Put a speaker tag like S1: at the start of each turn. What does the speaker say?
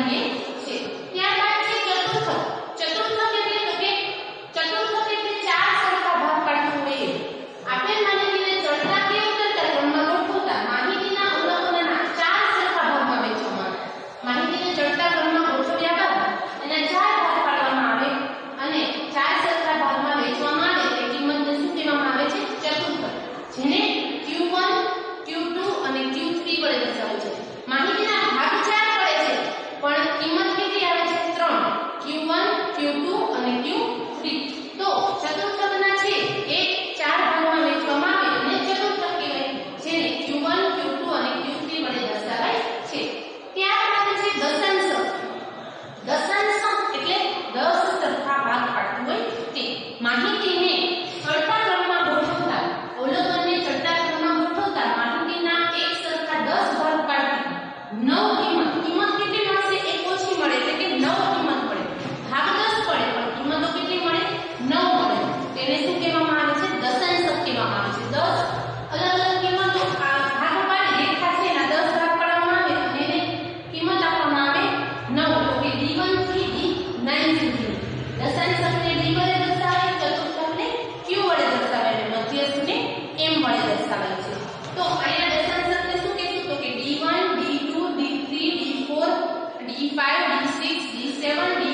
S1: आएंगे Маленький સમય છે તો અહીંયા દશાંશ અંકને શું કહેશું તો કે d1 d2 d3 d4 d5 d6 d7 d